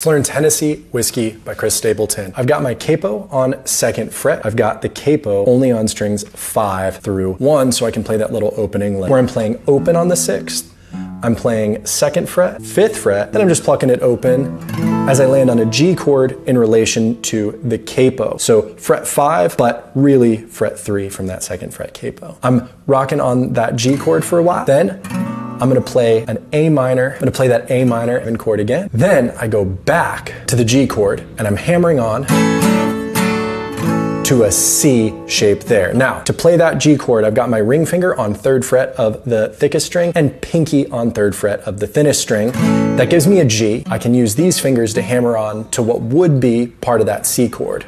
Let's learn Tennessee Whiskey by Chris Stapleton. I've got my capo on second fret. I've got the capo only on strings five through one, so I can play that little opening lick. Where I'm playing open on the sixth, I'm playing second fret, fifth fret, then I'm just plucking it open as I land on a G chord in relation to the capo. So fret five, but really fret three from that second fret capo. I'm rocking on that G chord for a while. Then I'm gonna play an A minor. I'm gonna play that A minor in chord again. Then I go back to the G chord and I'm hammering on to a C shape there. Now, to play that G chord, I've got my ring finger on third fret of the thickest string and pinky on third fret of the thinnest string. That gives me a G. I can use these fingers to hammer on to what would be part of that C chord.